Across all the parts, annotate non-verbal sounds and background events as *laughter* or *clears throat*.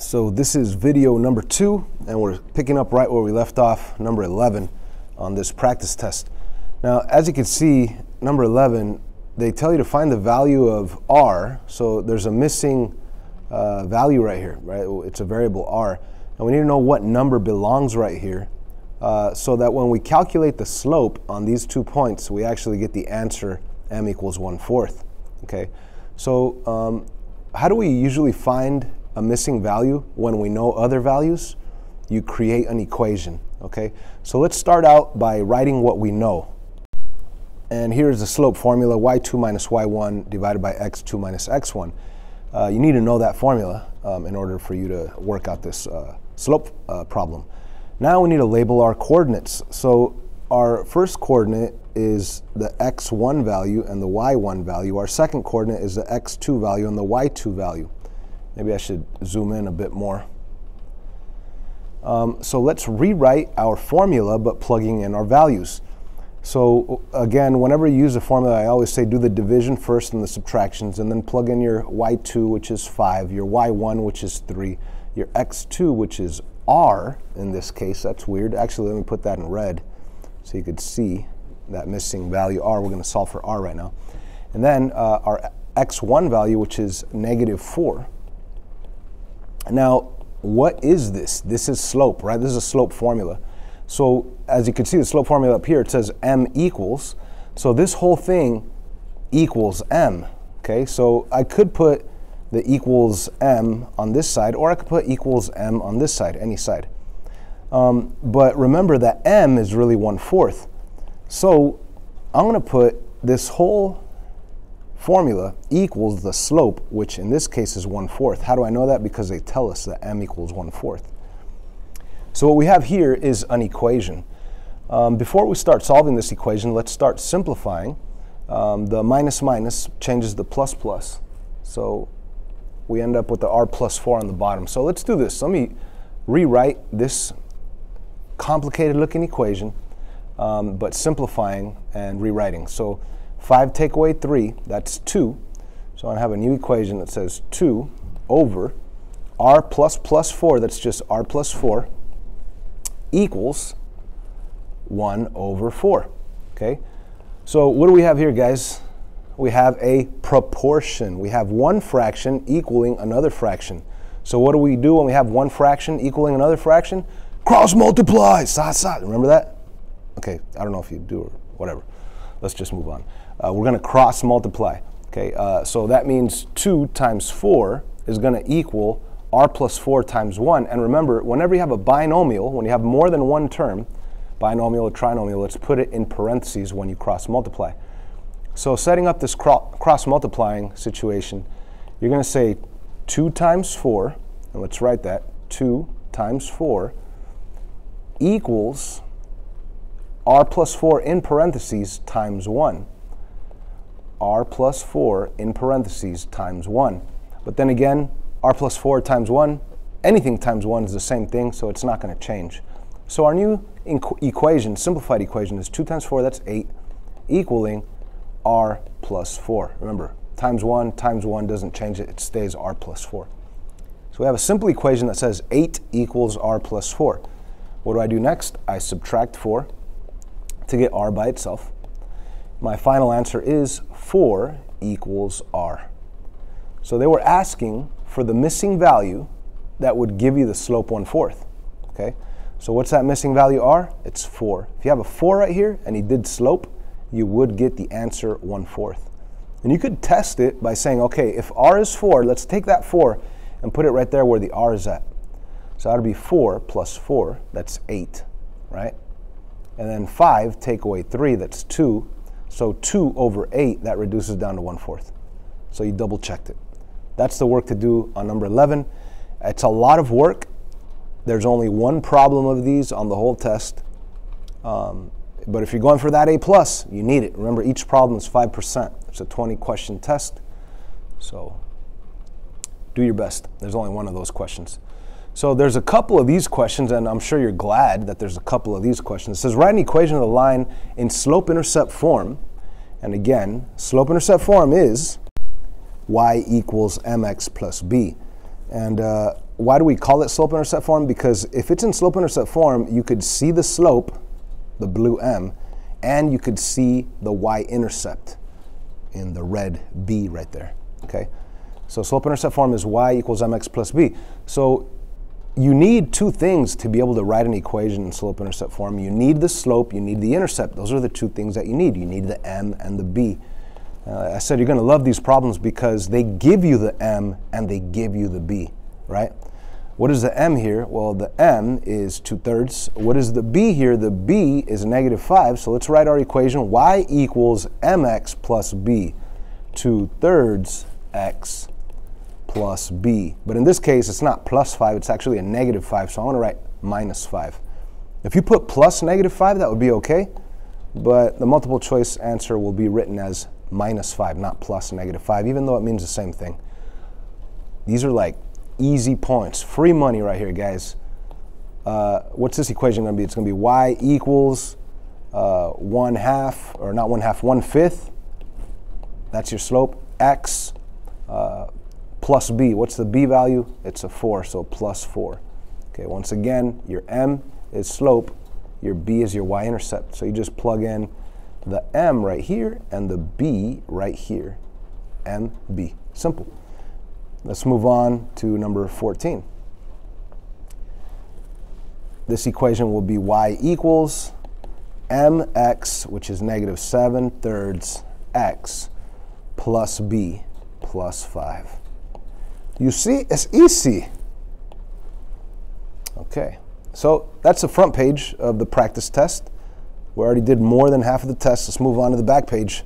So this is video number two, and we're picking up right where we left off, number 11, on this practice test. Now, as you can see, number 11, they tell you to find the value of r, so there's a missing uh, value right here, right? It's a variable r, and we need to know what number belongs right here, uh, so that when we calculate the slope on these two points, we actually get the answer m equals 1 fourth, okay? So um, how do we usually find a missing value when we know other values, you create an equation, okay? So let's start out by writing what we know. And here's the slope formula, y2 minus y1 divided by x2 minus x1. Uh, you need to know that formula um, in order for you to work out this uh, slope uh, problem. Now we need to label our coordinates. So our first coordinate is the x1 value and the y1 value. Our second coordinate is the x2 value and the y2 value. Maybe I should zoom in a bit more. Um, so let's rewrite our formula, but plugging in our values. So again, whenever you use a formula, I always say do the division first and the subtractions, and then plug in your y2, which is 5, your y1, which is 3, your x2, which is r in this case. That's weird. Actually, let me put that in red so you could see that missing value r. We're going to solve for r right now. And then uh, our x1 value, which is negative 4. Now, what is this? This is slope, right? This is a slope formula. So as you can see, the slope formula up here, it says m equals. So this whole thing equals m, okay? So I could put the equals m on this side, or I could put equals m on this side, any side. Um, but remember that m is really 1 fourth. So I'm going to put this whole formula equals the slope, which in this case is 1 fourth. How do I know that? Because they tell us that m equals 1 fourth. So what we have here is an equation. Um, before we start solving this equation, let's start simplifying. Um, the minus minus changes the plus plus. So we end up with the r plus 4 on the bottom. So let's do this. Let me rewrite this complicated looking equation, um, but simplifying and rewriting. So 5 take away 3, that's 2. So I have a new equation that says 2 over r plus plus 4, that's just r plus 4, equals 1 over 4. Okay? So what do we have here, guys? We have a proportion. We have one fraction equaling another fraction. So what do we do when we have one fraction equaling another fraction? Cross multiply. Sa, sa. Remember that? Okay, I don't know if you do or whatever. Let's just move on uh, we're going to cross multiply. Okay, uh, so that means 2 times 4 is going to equal r plus 4 times 1. And remember, whenever you have a binomial, when you have more than one term, binomial or trinomial, let's put it in parentheses when you cross multiply. So setting up this cro cross multiplying situation, you're going to say 2 times 4, and let's write that, 2 times 4 equals r plus 4 in parentheses times 1 r plus 4 in parentheses times 1. But then again, r plus 4 times 1, anything times 1 is the same thing, so it's not going to change. So our new equation, simplified equation, is 2 times 4, that's 8, equaling r plus 4. Remember, times 1 times 1 doesn't change it, it stays r plus 4. So we have a simple equation that says 8 equals r plus 4. What do I do next? I subtract 4 to get r by itself. My final answer is 4 equals r. So they were asking for the missing value that would give you the slope 1 fourth. Okay? So what's that missing value r? It's 4. If you have a 4 right here and he did slope, you would get the answer 1 fourth. And you could test it by saying, okay, if r is 4, let's take that 4 and put it right there where the r is at. So that would be 4 plus 4, that's 8, right? And then 5, take away 3, that's 2. So 2 over 8, that reduces down to 1 fourth. So you double checked it. That's the work to do on number 11. It's a lot of work. There's only one problem of these on the whole test. Um, but if you're going for that A plus, you need it. Remember, each problem is 5%. It's a 20 question test. So do your best. There's only one of those questions. So there's a couple of these questions, and I'm sure you're glad that there's a couple of these questions. It says write an equation of the line in slope-intercept form. And again, slope-intercept form is y equals mx plus b. And uh, why do we call it slope intercept form? Because if it's in slope intercept form, you could see the slope, the blue M, and you could see the y-intercept in the red B right there, okay? So slope intercept form is y equals mx plus b. So you need two things to be able to write an equation in slope intercept form. You need the slope, you need the intercept. Those are the two things that you need. You need the m and the b. Uh, I said you're going to love these problems because they give you the m and they give you the b, right? What is the m here? Well, the m is 2 thirds. What is the b here? The b is negative 5. So let's write our equation. y equals mx plus b. 2 thirds x plus b. But in this case, it's not plus 5. It's actually a negative 5. So I want to write minus 5. If you put plus negative 5, that would be okay. But the multiple choice answer will be written as minus 5, not plus negative 5, even though it means the same thing. These are like easy points. Free money right here, guys. Uh, what's this equation going to be? It's going to be y equals uh, 1 half, or not 1 half, 1 fifth. That's your slope. x uh, plus b. What's the b value? It's a 4, so plus 4. Okay, once again, your m is slope, your b is your y-intercept. So you just plug in the m right here and the b right here. mb. Simple. Let's move on to number 14. This equation will be y equals mx, which is negative 7 thirds x, plus b, plus 5. You see, it's easy. Okay, so that's the front page of the practice test. We already did more than half of the test. Let's move on to the back page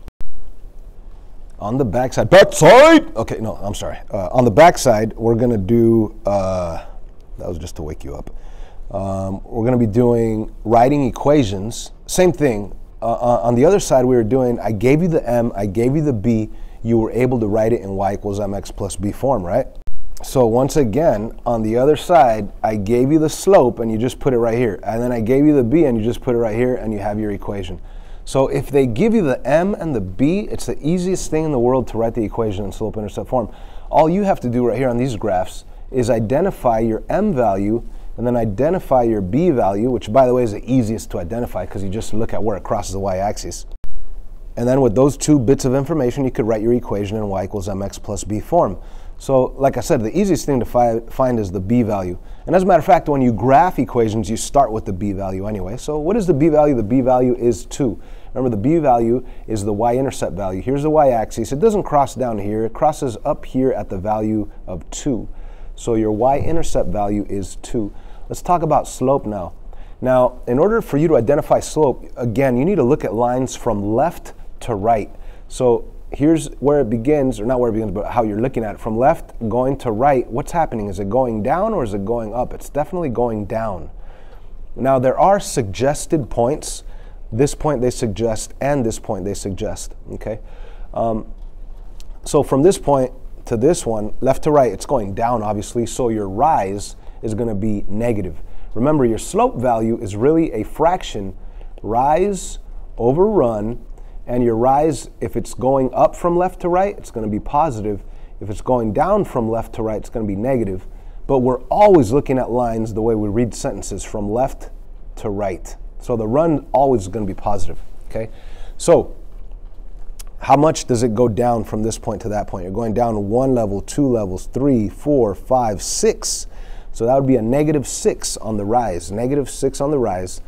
on the backside, backside. Okay, no, I'm sorry. Uh, on the backside, we're gonna do. Uh, that was just to wake you up. Um, we're gonna be doing writing equations. Same thing. Uh, uh on the other side, we were doing. I gave you the m. I gave you the b. You were able to write it in y equals mx plus b form, right? So once again, on the other side, I gave you the slope, and you just put it right here, and then I gave you the b, and you just put it right here, and you have your equation. So if they give you the m and the b, it's the easiest thing in the world to write the equation in slope-intercept form. All you have to do right here on these graphs is identify your m value and then identify your b value, which by the way is the easiest to identify because you just look at where it crosses the y-axis. And then with those two bits of information, you could write your equation in y equals mx plus b form. So like I said, the easiest thing to fi find is the b value. And as a matter of fact, when you graph equations, you start with the b value anyway. So what is the b value? The b value is 2. Remember, the b value is the y-intercept value. Here's the y-axis. It doesn't cross down here. It crosses up here at the value of 2. So your y-intercept value is 2. Let's talk about slope now. Now, in order for you to identify slope, again, you need to look at lines from left to right. So here's where it begins, or not where it begins, but how you're looking at it. From left going to right, what's happening? Is it going down or is it going up? It's definitely going down. Now, there are suggested points. This point they suggest, and this point they suggest. Okay? Um, so from this point to this one, left to right, it's going down, obviously, so your rise is going to be negative. Remember, your slope value is really a fraction. Rise over run and your rise, if it's going up from left to right, it's going to be positive. If it's going down from left to right, it's going to be negative. But we're always looking at lines the way we read sentences from left to right. So the run always is going to be positive. Okay? So how much does it go down from this point to that point? You're going down one level, two levels, three, four, five, six. So that would be a negative six on the rise. Negative six on the rise.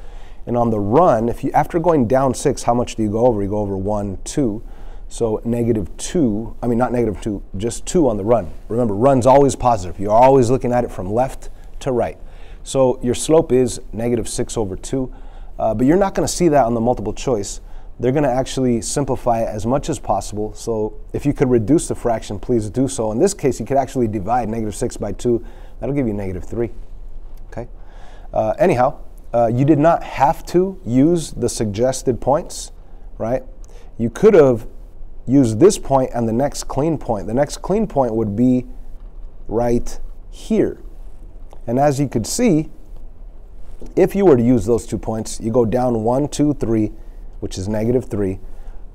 And on the run, if you after going down six, how much do you go over? You go over one, two. So negative two, I mean not negative two, just two on the run. Remember, run's always positive. You're always looking at it from left to right. So your slope is negative six over two, uh, but you're not gonna see that on the multiple choice. They're gonna actually simplify it as much as possible. So if you could reduce the fraction, please do so. In this case, you could actually divide negative six by two. That'll give you negative three, okay? Uh, anyhow, uh, you did not have to use the suggested points, right? You could have used this point and the next clean point. The next clean point would be right here. And as you could see, if you were to use those two points, you go down 1, 2, 3, which is negative 3,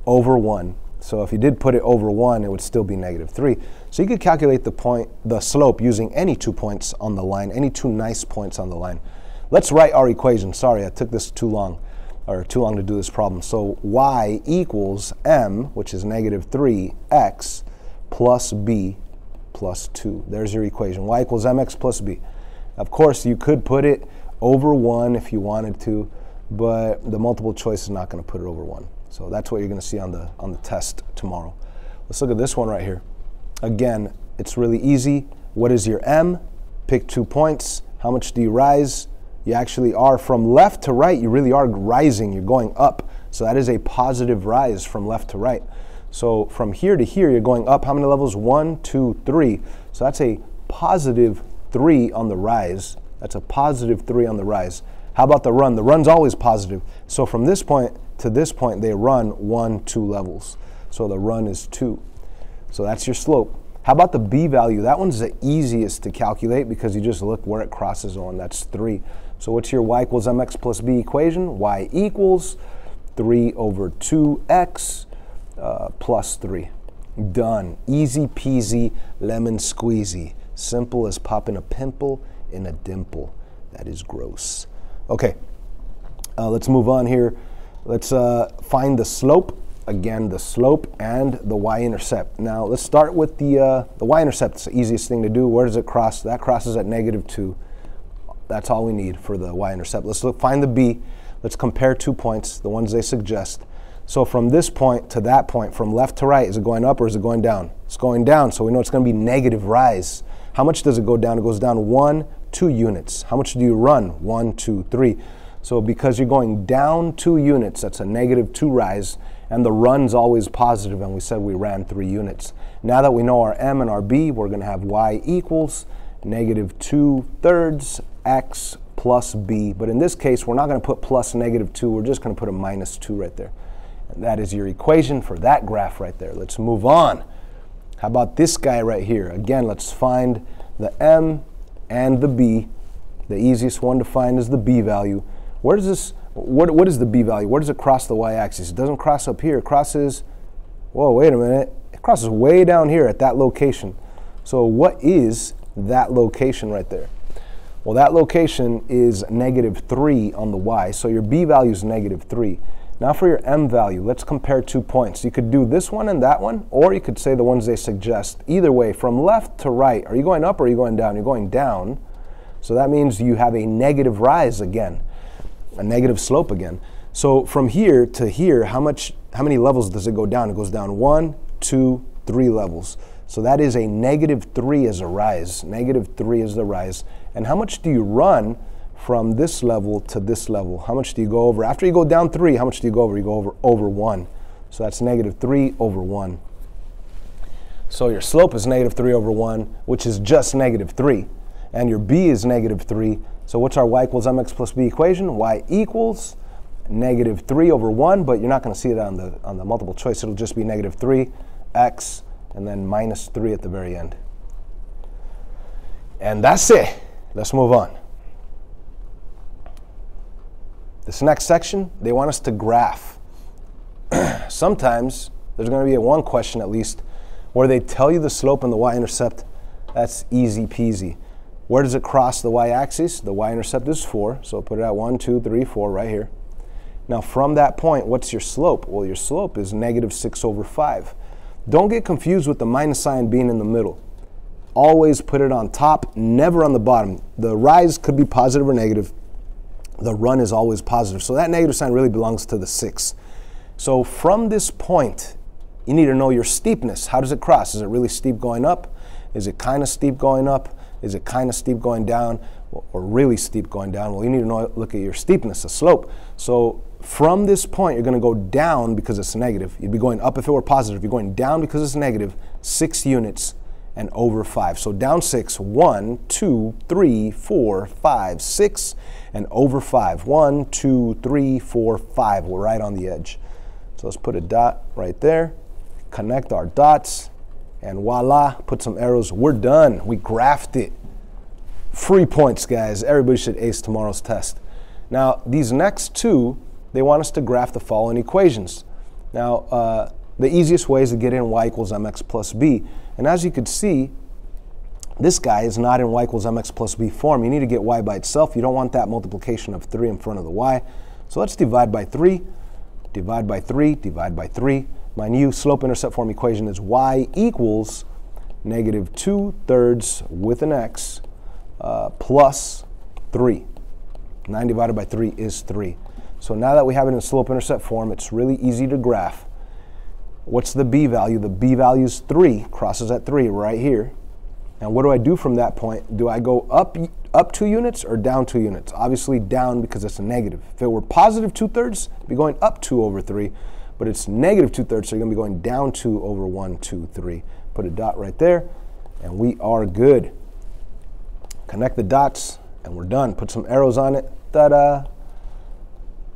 over 1. So if you did put it over 1, it would still be negative 3. So you could calculate the point, the slope using any two points on the line, any two nice points on the line. Let's write our equation. Sorry, I took this too long, or too long to do this problem. So y equals m, which is negative 3x, plus b plus 2. There's your equation. y equals mx plus b. Of course, you could put it over 1 if you wanted to, but the multiple choice is not going to put it over 1. So that's what you're going to see on the, on the test tomorrow. Let's look at this one right here. Again, it's really easy. What is your M? Pick two points. How much do you rise? You actually are from left to right, you really are rising. You're going up. So that is a positive rise from left to right. So from here to here, you're going up. How many levels? One, two, three. So that's a positive three on the rise. That's a positive three on the rise. How about the run? The run's always positive. So from this point to this point, they run one, two levels. So the run is two. So that's your slope. How about the b value? That one's the easiest to calculate because you just look where it crosses on. That's 3. So what's your y equals mx plus b equation? y equals 3 over 2x uh, plus 3. Done. Easy peasy, lemon squeezy. Simple as popping a pimple in a dimple. That is gross. Okay, uh, let's move on here. Let's uh, find the slope. Again, the slope and the y-intercept. Now, let's start with the, uh, the y-intercept. It's the easiest thing to do. Where does it cross? That crosses at negative 2. That's all we need for the y-intercept. Let's look, find the b. Let's compare two points, the ones they suggest. So from this point to that point, from left to right, is it going up or is it going down? It's going down, so we know it's going to be negative rise. How much does it go down? It goes down one, two units. How much do you run? One, two, three. So because you're going down two units, that's a negative two rise, and the run's always positive, and we said we ran three units. Now that we know our m and our b, we're going to have y equals negative 2 thirds x plus b. But in this case, we're not going to put plus negative 2. We're just going to put a minus 2 right there. And that is your equation for that graph right there. Let's move on. How about this guy right here? Again, let's find the m and the b. The easiest one to find is the b value. Where does this, what, what is the b value? Where does it cross the y-axis? It doesn't cross up here. It crosses, whoa, wait a minute. It crosses way down here at that location. So what is that location right there? Well, that location is negative 3 on the y, so your b value is negative 3. Now for your m value, let's compare two points. You could do this one and that one, or you could say the ones they suggest. Either way, from left to right, are you going up or are you going down? You're going down, so that means you have a negative rise again a negative slope again. So from here to here, how much, how many levels does it go down? It goes down one, two, three levels. So that is a negative three as a rise. Negative three is the rise. And how much do you run from this level to this level? How much do you go over? After you go down three, how much do you go over? You go over over one. So that's negative three over one. So your slope is negative three over one, which is just negative three. And your b is negative three, so what's our y equals mx plus b equation? y equals negative 3 over 1, but you're not going to see it on the, on the multiple choice. It'll just be negative 3, x, and then minus 3 at the very end. And that's it. Let's move on. This next section, they want us to graph. *clears throat* Sometimes there's going to be a one question at least where they tell you the slope and the y-intercept. That's easy peasy. Where does it cross the y-axis? The y-intercept is 4, so put it at 1, 2, 3, 4 right here. Now from that point, what's your slope? Well, your slope is negative 6 over 5. Don't get confused with the minus sign being in the middle. Always put it on top, never on the bottom. The rise could be positive or negative. The run is always positive. So that negative sign really belongs to the 6. So from this point, you need to know your steepness. How does it cross? Is it really steep going up? Is it kind of steep going up? Is it kind of steep going down or really steep going down? Well, you need to know, look at your steepness, the slope. So from this point, you're going to go down because it's negative. You'd be going up if it were positive. You're going down because it's negative, six units and over five. So down six, one, two, three, four, five, six, and over five. One, two, three, four, five. We're right on the edge. So let's put a dot right there, connect our dots, and voila, put some arrows. We're done. We graphed it. Free points, guys. Everybody should ace tomorrow's test. Now, these next two, they want us to graph the following equations. Now, uh, the easiest way is to get in y equals mx plus b. And as you could see, this guy is not in y equals mx plus b form. You need to get y by itself. You don't want that multiplication of 3 in front of the y. So let's divide by 3, divide by 3, divide by 3. My new slope-intercept form equation is y equals negative 2 thirds with an x uh, plus 3. 9 divided by 3 is 3. So now that we have it in slope-intercept form, it's really easy to graph. What's the b value? The b value is 3, crosses at 3 right here. And what do I do from that point? Do I go up up two units or down two units? Obviously down because it's a negative. If it were positive two thirds, it'd be going up two over three, but it's negative two thirds, so you're gonna be going down two over one, two, three. Put a dot right there, and we are good. Connect the dots, and we're done. Put some arrows on it. Ta-da!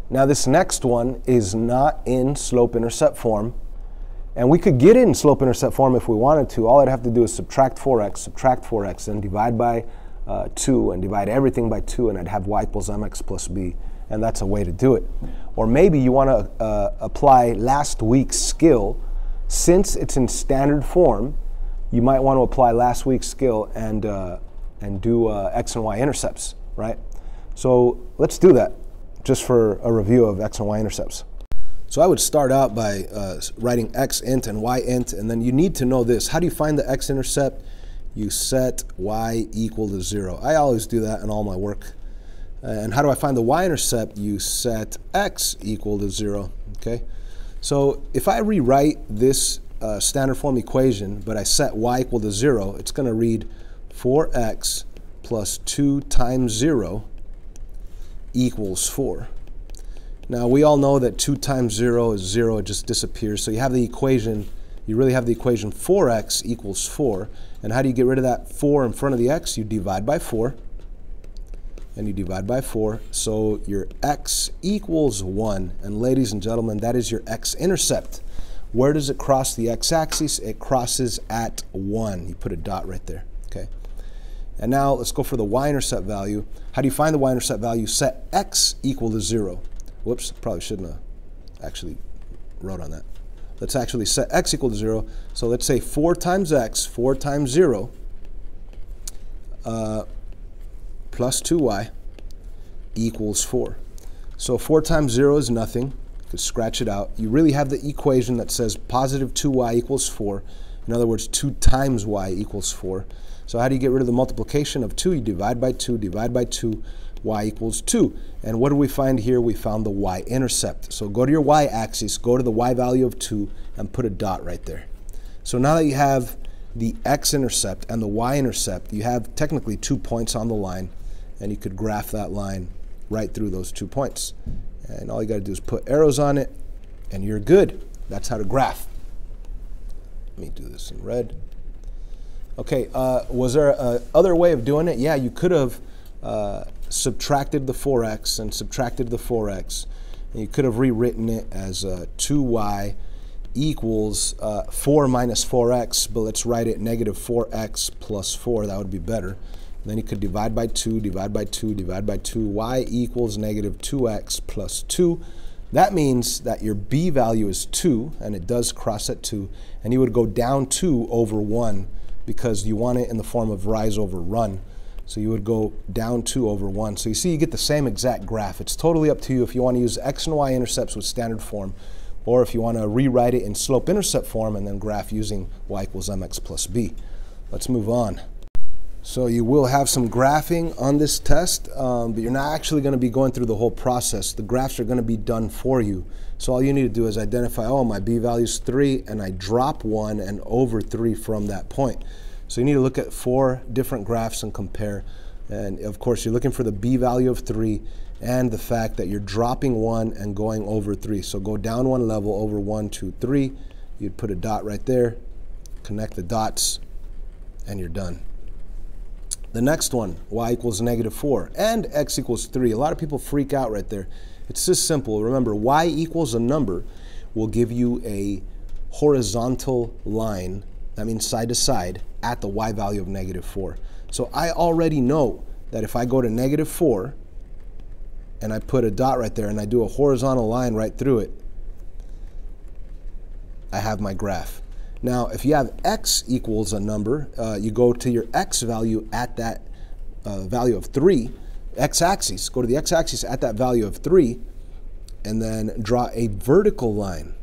Now this next one is not in slope-intercept form, and we could get it in slope-intercept form if we wanted to. All I'd have to do is subtract 4x, subtract 4x, and divide by uh, 2, and divide everything by 2, and I'd have y equals mx plus b. And that's a way to do it. Or maybe you want to uh, apply last week's skill. Since it's in standard form, you might want to apply last week's skill and, uh, and do uh, x and y intercepts, right? So let's do that just for a review of x and y intercepts. So I would start out by uh, writing x int and y int, and then you need to know this. How do you find the x-intercept? You set y equal to zero. I always do that in all my work. And how do I find the y-intercept? You set x equal to zero, okay? So if I rewrite this uh, standard form equation, but I set y equal to zero, it's gonna read 4x plus two times zero equals 4. Now, we all know that 2 times 0 is 0, it just disappears. So you have the equation, you really have the equation 4x equals 4. And how do you get rid of that 4 in front of the x? You divide by 4, and you divide by 4. So your x equals 1. And ladies and gentlemen, that is your x-intercept. Where does it cross the x-axis? It crosses at 1. You put a dot right there, okay? And now let's go for the y-intercept value. How do you find the y-intercept value? Set x equal to 0. Whoops, probably shouldn't have actually wrote on that. Let's actually set x equal to 0. So let's say 4 times x, 4 times 0, uh, plus 2y equals 4. So 4 times 0 is nothing. You could scratch it out. You really have the equation that says positive 2y equals 4. In other words, 2 times y equals 4. So how do you get rid of the multiplication of 2? You divide by 2, divide by 2, y equals 2. And what do we find here? We found the y-intercept. So go to your y-axis, go to the y value of 2, and put a dot right there. So now that you have the x-intercept and the y-intercept, you have technically two points on the line, and you could graph that line right through those two points. And all you got to do is put arrows on it, and you're good. That's how to graph. Let me do this in red. Okay, uh, was there a other way of doing it? Yeah, you could have uh, subtracted the 4x and subtracted the 4x. And you could have rewritten it as uh, 2y equals uh, 4 minus 4x, but let's write it negative 4x plus 4. That would be better. Then you could divide by 2, divide by 2, divide by 2. y equals negative 2x plus 2. That means that your b value is 2, and it does cross at 2. And you would go down 2 over 1 because you want it in the form of rise over run. So you would go down 2 over 1. So you see you get the same exact graph. It's totally up to you if you want to use x and y intercepts with standard form or if you want to rewrite it in slope intercept form and then graph using y equals mx plus b. Let's move on. So you will have some graphing on this test, um, but you're not actually going to be going through the whole process. The graphs are going to be done for you. So all you need to do is identify, oh, my b value is 3, and I drop 1 and over 3 from that point. So you need to look at four different graphs and compare. And of course, you're looking for the b value of 3 and the fact that you're dropping 1 and going over 3. So go down one level over one, two, three. You'd put a dot right there, connect the dots, and you're done. The next one, y equals negative 4 and x equals 3. A lot of people freak out right there. It's just simple. Remember, y equals a number will give you a horizontal line, that means side to side, at the y value of negative 4. So I already know that if I go to negative 4 and I put a dot right there and I do a horizontal line right through it, I have my graph. Now, if you have x equals a number, uh, you go to your x value at that uh, value of 3, x-axis, go to the x-axis at that value of 3, and then draw a vertical line.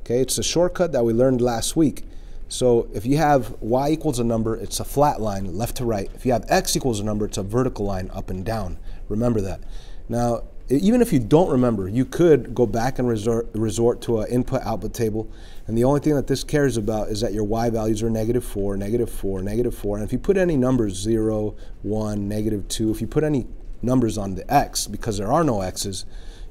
Okay, it's a shortcut that we learned last week. So if you have y equals a number, it's a flat line left to right. If you have x equals a number, it's a vertical line up and down. Remember that. Now, even if you don't remember, you could go back and resort, resort to an input-output table. And the only thing that this cares about is that your y values are negative 4, negative 4, negative 4. And if you put any numbers, 0, 1, negative 2, if you put any numbers on the x, because there are no x's,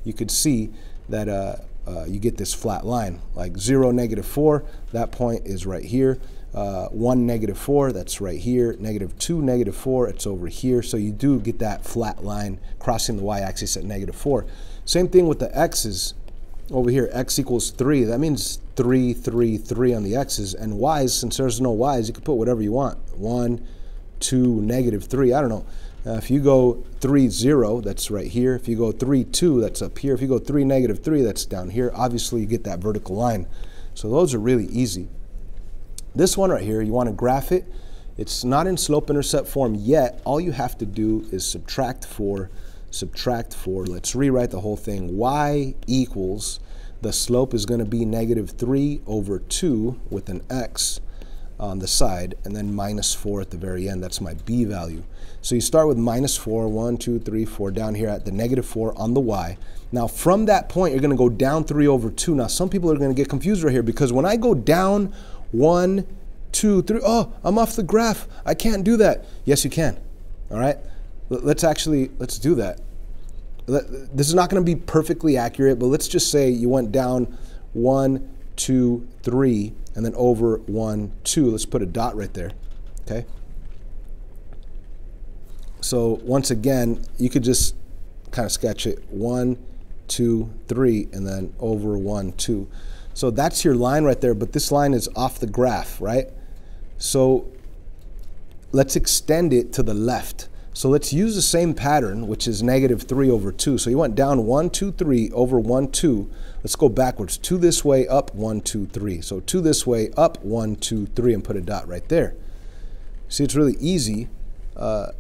you could see that uh, uh, you get this flat line. Like 0, negative 4, that point is right here. Uh, 1, negative 4, that's right here. Negative 2, negative 4, it's over here. So you do get that flat line crossing the y-axis at negative 4. Same thing with the x's over here. x equals 3. That means 3, 3, 3 on the x's. And y's, since there's no y's, you can put whatever you want. 1, 2, negative 3. I don't know. Uh, if you go 3, 0, that's right here. If you go 3, 2, that's up here. If you go 3, negative 3, that's down here. Obviously, you get that vertical line. So those are really easy. This one right here, you want to graph it. It's not in slope-intercept form yet. All you have to do is subtract 4, subtract 4. Let's rewrite the whole thing. y equals, the slope is going to be negative 3 over 2 with an x on the side, and then minus 4 at the very end. That's my b value. So you start with minus 4, 1, 2, 3, 4, down here at the negative 4 on the y. Now from that point, you're going to go down 3 over 2. Now some people are going to get confused right here because when I go down 1, 2, 3, oh, I'm off the graph. I can't do that. Yes, you can. All right? Let's actually, let's do that. This is not going to be perfectly accurate, but let's just say you went down 1, 2, 3, and then over 1, 2. Let's put a dot right there, okay? So once again, you could just kind of sketch it. one, two, three, and then over 1, 2. So that's your line right there, but this line is off the graph, right? So let's extend it to the left. So let's use the same pattern, which is negative 3 over 2. So you went down 1, 2, 3 over 1, 2. Let's go backwards. 2 this way, up, 1, 2, 3. So 2 this way, up, 1, 2, 3, and put a dot right there. See, it's really easy uh,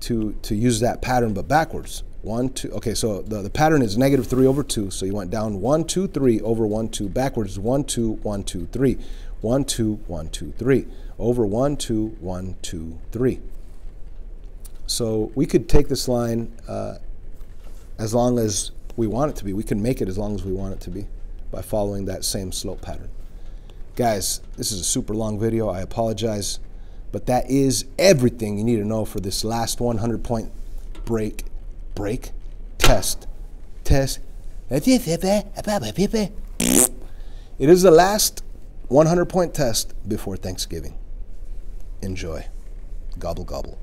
to, to use that pattern, but backwards. 1, 2. Okay, so the, the pattern is negative 3 over 2. So you went down 1, 2, 3 over 1, 2. Backwards 1, 2, 1, 2, 3. 1, 2, 1, 2, 3. Over 1, 2, 1, 2, 3. So we could take this line uh, as long as we want it to be. We can make it as long as we want it to be by following that same slope pattern. Guys, this is a super long video. I apologize. But that is everything you need to know for this last 100 point break, break, test, test. It is the last 100 point test before Thanksgiving. Enjoy. Gobble, gobble.